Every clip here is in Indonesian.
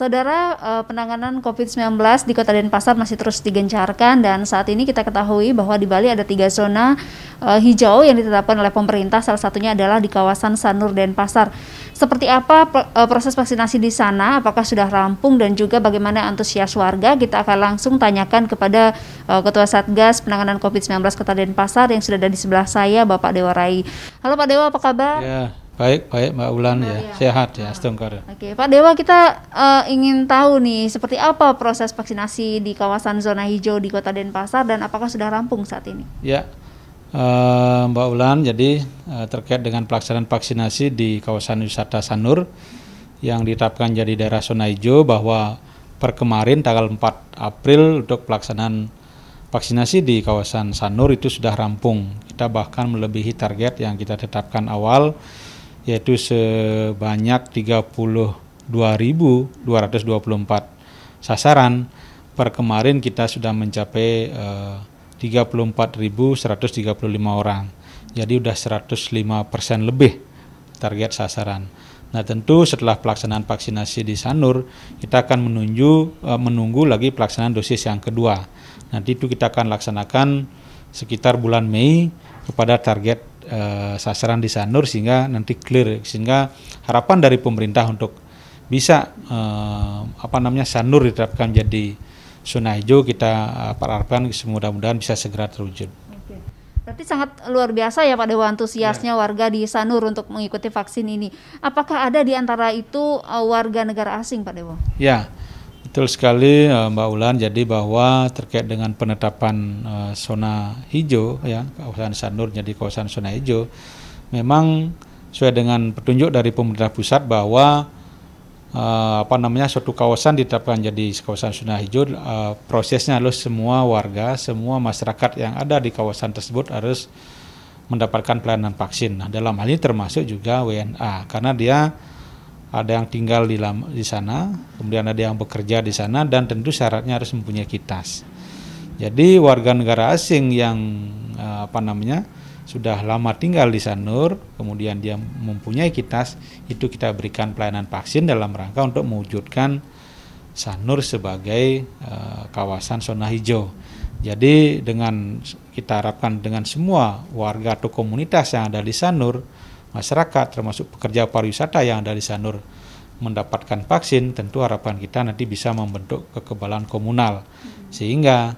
Saudara, eh, penanganan COVID-19 di Kota Denpasar masih terus digencarkan dan saat ini kita ketahui bahwa di Bali ada tiga zona uh, hijau yang ditetapkan oleh pemerintah, salah satunya adalah di kawasan Sanur Denpasar. Seperti apa uh, proses vaksinasi di sana? Apakah sudah rampung dan juga bagaimana antusias warga? Kita akan langsung tanyakan kepada Ketua Satgas Penanganan COVID-19 Kota Denpasar yang sudah ada di sebelah saya, Bapak Dewa Rai. Halo Pak Dewa, apa kabar? Ya, Baik, baik Mbak Ulan ya. ya. Sehat ya, Astungkar. Oke, Pak Dewa kita uh, ingin tahu nih seperti apa proses vaksinasi di kawasan zona hijau di Kota Denpasar dan apakah sudah rampung saat ini? Ya. Uh, Mbak Ulan, jadi uh, terkait dengan pelaksanaan vaksinasi di kawasan wisata Sanur yang ditetapkan jadi daerah zona hijau bahwa per kemarin tanggal 4 April untuk pelaksanaan vaksinasi di kawasan Sanur itu sudah rampung. Kita bahkan melebihi target yang kita tetapkan awal yaitu sebanyak 32.224 sasaran. Per kemarin kita sudah mencapai uh, 34.135 orang. Jadi sudah 105 persen lebih target sasaran. Nah tentu setelah pelaksanaan vaksinasi di Sanur, kita akan menunjuk, uh, menunggu lagi pelaksanaan dosis yang kedua. Nanti itu kita akan laksanakan sekitar bulan Mei kepada target uh, sasaran di Sanur sehingga nanti clear sehingga harapan dari pemerintah untuk bisa uh, apa namanya Sanur diterapkan jadi zona hijau kita uh, harapkan mudah-mudahan bisa segera terwujud. Berarti sangat luar biasa ya Pak Dewa antusiasnya ya. warga di Sanur untuk mengikuti vaksin ini. Apakah ada di antara itu uh, warga negara asing Pak Dewa? Ya, Betul sekali eh, Mbak Ulan. Jadi bahwa terkait dengan penetapan uh, zona hijau ya kawasan Sanur jadi kawasan zona hijau, memang sesuai dengan petunjuk dari pemerintah pusat bahwa uh, apa namanya suatu kawasan ditetapkan jadi kawasan zona hijau prosesnya harus semua warga, semua masyarakat yang ada di kawasan tersebut harus mendapatkan pelayanan vaksin. Nah, dalam hal ini termasuk juga WNA karena dia ada yang tinggal di, di sana, kemudian ada yang bekerja di sana, dan tentu syaratnya harus mempunyai kitas. Jadi warga negara asing yang eh, apa namanya sudah lama tinggal di Sanur, kemudian dia mempunyai kitas, itu kita berikan pelayanan vaksin dalam rangka untuk mewujudkan Sanur sebagai uh, kawasan zona hijau. Jadi dengan kita harapkan dengan semua warga atau komunitas yang ada di Sanur, masyarakat termasuk pekerja pariwisata yang ada di Sanur mendapatkan vaksin, tentu harapan kita nanti bisa membentuk kekebalan komunal sehingga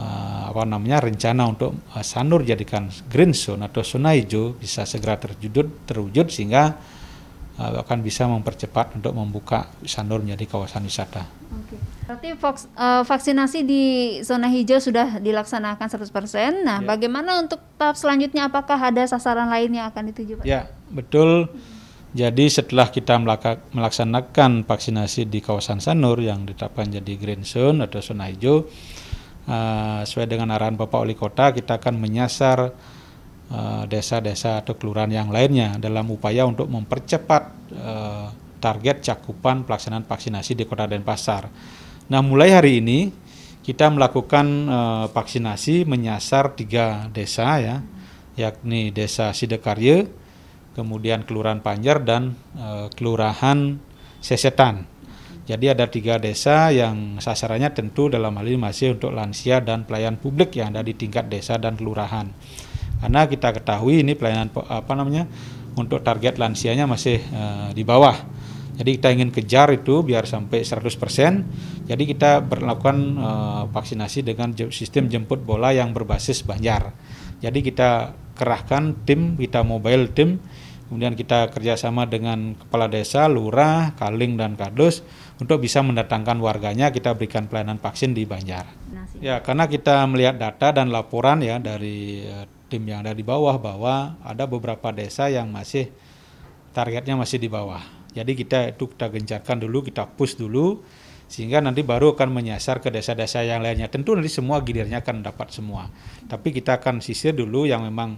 uh, apa namanya rencana untuk uh, Sanur jadikan green zone atau zona hijau bisa segera terwujud terwujud sehingga uh, akan bisa mempercepat untuk membuka Sanur menjadi kawasan wisata. Oke. Berarti vaks, uh, vaksinasi di zona hijau sudah dilaksanakan 100%. Nah, ya. bagaimana untuk tahap selanjutnya apakah ada sasaran lain yang akan dituju Pak? Ya, betul. Jadi setelah kita melaksanakan vaksinasi di kawasan Sanur yang ditetapkan jadi green zone atau zona hijau, uh, sesuai dengan arahan Bapak Wali Kota, kita akan menyasar Eh, desa-desa uh, atau kelurahan yang lainnya dalam upaya untuk mempercepat uh, target cakupan pelaksanaan vaksinasi di Kota Denpasar. Nah, mulai hari ini kita melakukan uh, vaksinasi menyasar tiga desa ya, yakni Desa Sidekarye, kemudian Kelurahan Panjar dan uh, Kelurahan Sesetan. Jadi ada tiga desa yang sasarannya tentu dalam hal ini masih untuk lansia dan pelayan publik yang ada di tingkat desa dan kelurahan. Karena kita ketahui ini pelayanan apa namanya untuk target lansianya masih uh, di bawah. Jadi kita ingin kejar itu biar sampai 100%. Jadi kita berlakukan uh, vaksinasi dengan sistem jemput bola yang berbasis Banjar. Jadi kita kerahkan tim, kita mobile tim, kemudian kita kerjasama dengan kepala desa, lurah, kaling dan kadus untuk bisa mendatangkan warganya kita berikan pelayanan vaksin di Banjar. Ya, karena kita melihat data dan laporan ya dari uh, tim yang ada di bawah bahwa ada beberapa desa yang masih targetnya masih di bawah. Jadi kita itu kita gencarkan dulu, kita push dulu sehingga nanti baru akan menyasar ke desa-desa yang lainnya. Tentu nanti semua gilirnya akan dapat semua. Tapi kita akan sisir dulu yang memang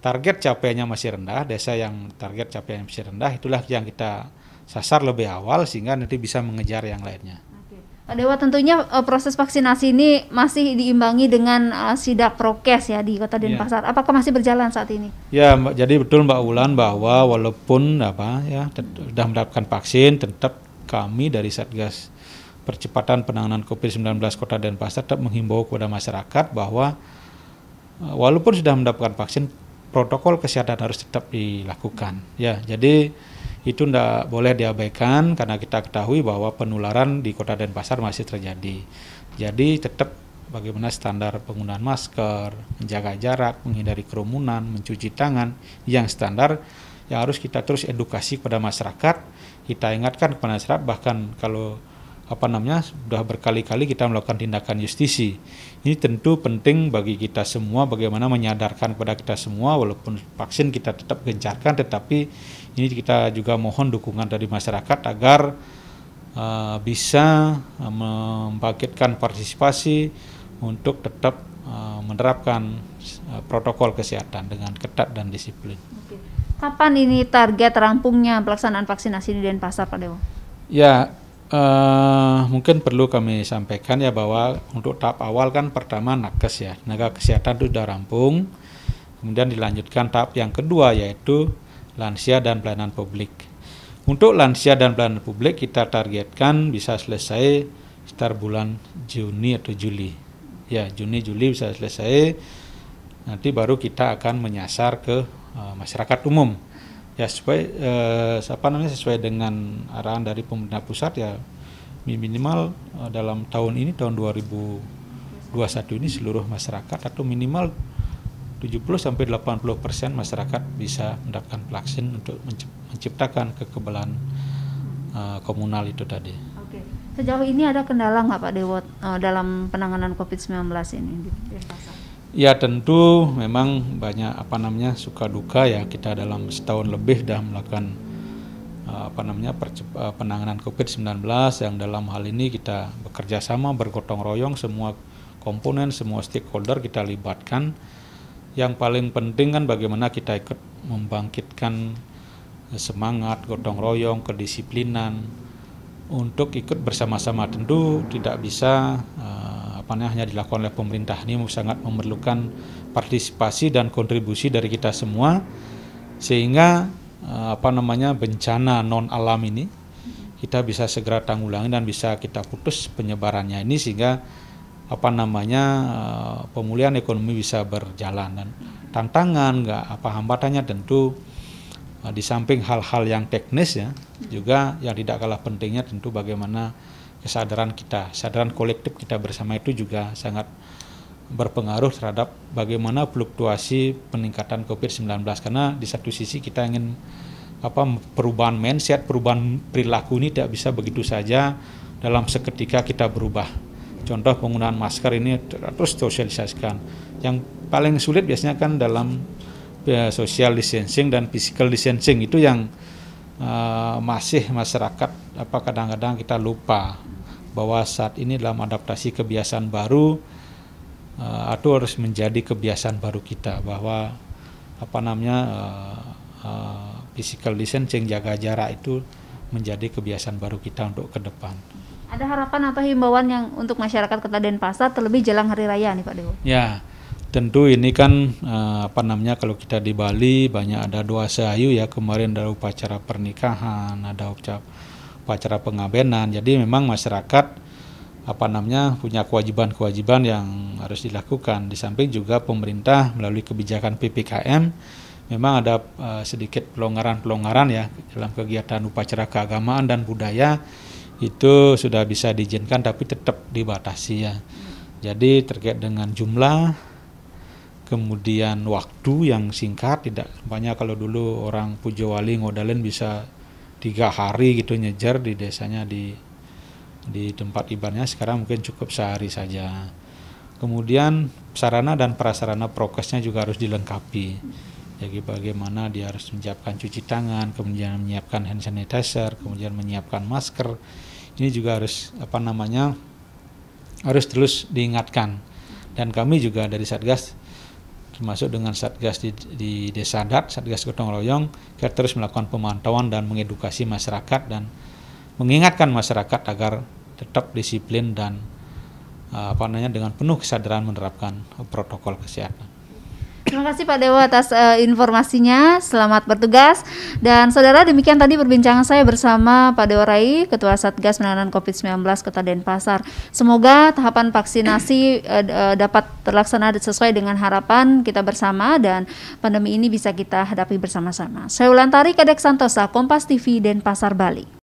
target capaiannya masih rendah, desa yang target capaiannya masih rendah itulah yang kita sasar lebih awal sehingga nanti bisa mengejar yang lainnya. Pak Dewa tentunya uh, proses vaksinasi ini masih diimbangi dengan uh, sidak prokes ya di Kota Denpasar. Ya. Apakah masih berjalan saat ini? Ya, jadi betul Mbak Ulan bahwa walaupun apa ya sudah mendapatkan vaksin tetap kami dari Satgas Percepatan Penanganan COVID-19 Kota Denpasar tetap menghimbau kepada masyarakat bahwa uh, walaupun sudah mendapatkan vaksin, protokol kesehatan harus tetap dilakukan. Ya, jadi itu tidak boleh diabaikan karena kita ketahui bahwa penularan di Kota Denpasar masih terjadi. Jadi tetap bagaimana standar penggunaan masker, menjaga jarak, menghindari kerumunan, mencuci tangan yang standar yang harus kita terus edukasi kepada masyarakat. Kita ingatkan kepada masyarakat bahkan kalau apa namanya sudah berkali-kali kita melakukan tindakan justisi. Ini tentu penting bagi kita semua bagaimana menyadarkan kepada kita semua walaupun vaksin kita tetap gencarkan tetapi ini kita juga mohon dukungan dari masyarakat agar uh, bisa uh, membangkitkan partisipasi untuk tetap uh, menerapkan uh, protokol kesehatan dengan ketat dan disiplin. Kapan ini target rampungnya pelaksanaan vaksinasi di Denpasar Pak Dewo? Ya, Uh, mungkin perlu kami sampaikan ya bahwa untuk tahap awal kan pertama nakes ya. Tenaga kesehatan itu sudah rampung. Kemudian dilanjutkan tahap yang kedua yaitu lansia dan pelayanan publik. Untuk lansia dan pelayanan publik kita targetkan bisa selesai sekitar bulan Juni atau Juli. Ya Juni Juli bisa selesai. Nanti baru kita akan menyasar ke uh, masyarakat umum ya sesuai eh, apa namanya sesuai dengan arahan dari pemerintah pusat ya minimal eh, dalam tahun ini tahun 2021 ini seluruh masyarakat atau minimal 70 sampai 80 persen masyarakat bisa mendapatkan vaksin untuk menciptakan kekebalan uh, komunal itu tadi. Oke. Sejauh ini ada kendala nggak Pak Dewot uh, dalam penanganan COVID-19 ini di Denpasar? Ya tentu memang banyak apa namanya suka duka ya. Kita dalam setahun lebih dah melakukan uh, apa namanya uh, penanganan COVID-19 yang dalam hal ini kita bekerja sama bergotong royong semua komponen semua stakeholder kita libatkan. Yang paling penting kan bagaimana kita ikut membangkitkan semangat gotong royong kedisiplinan untuk ikut bersama-sama. Tentu tidak bisa uh, apa hanya dilakukan oleh pemerintah. Ini sangat memerlukan partisipasi dan kontribusi dari kita semua sehingga eh, apa namanya bencana non alam ini kita bisa segera tanggulangi dan bisa kita putus penyebarannya ini sehingga apa namanya eh, pemulihan ekonomi bisa berjalan. Dan tantangan nggak apa hambatannya tentu eh, di samping hal-hal yang teknis ya juga yang tidak kalah pentingnya tentu bagaimana kesadaran kita, kesadaran kolektif kita bersama itu juga sangat berpengaruh terhadap bagaimana fluktuasi peningkatan COVID-19 karena di satu sisi kita ingin apa perubahan mindset, perubahan perilaku ini tidak bisa begitu saja dalam seketika kita berubah. Contoh penggunaan masker ini terus sosialisasikan. Yang paling sulit biasanya kan dalam ya, social distancing dan physical distancing itu yang uh, masih masyarakat apa kadang-kadang kita lupa bahwa saat ini dalam adaptasi kebiasaan baru uh, atau harus menjadi kebiasaan baru kita bahwa apa namanya uh, uh, physical distancing jaga jarak itu menjadi kebiasaan baru kita untuk ke depan. Ada harapan atau himbauan yang untuk masyarakat Kota Denpasar terlebih jelang hari raya nih Pak Dewo? Ya, tentu ini kan uh, apa namanya kalau kita di Bali banyak ada doa sayu ya kemarin ada upacara pernikahan, ada upacara pengabenan. Jadi memang masyarakat apa namanya punya kewajiban-kewajiban yang harus dilakukan. Di samping juga pemerintah melalui kebijakan PPKM memang ada uh, sedikit pelonggaran-pelonggaran ya dalam kegiatan upacara keagamaan dan budaya itu sudah bisa diizinkan tapi tetap dibatasi ya. Jadi terkait dengan jumlah kemudian waktu yang singkat tidak banyak kalau dulu orang Pujo Wali Ngodalen bisa tiga hari gitu nyejar di desanya di di tempat ibadahnya sekarang mungkin cukup sehari saja. Kemudian sarana dan prasarana prokesnya juga harus dilengkapi. Jadi bagaimana dia harus menyiapkan cuci tangan, kemudian menyiapkan hand sanitizer, kemudian menyiapkan masker. Ini juga harus apa namanya harus terus diingatkan. Dan kami juga dari Satgas termasuk dengan Satgas di, di Desa Adat, Satgas Gotong Royong, kita terus melakukan pemantauan dan mengedukasi masyarakat dan mengingatkan masyarakat agar tetap disiplin dan uh, apa namanya dengan penuh kesadaran menerapkan protokol kesehatan. Terima kasih Pak Dewa atas uh, informasinya. Selamat bertugas. Dan saudara demikian tadi perbincangan saya bersama Pak Dewa Rai, Ketua Satgas Penanganan COVID-19 Kota Denpasar. Semoga tahapan vaksinasi uh, dapat terlaksana sesuai dengan harapan kita bersama dan pandemi ini bisa kita hadapi bersama-sama. Saya Ulantari Kadek Santosa, Kompas TV Denpasar Bali.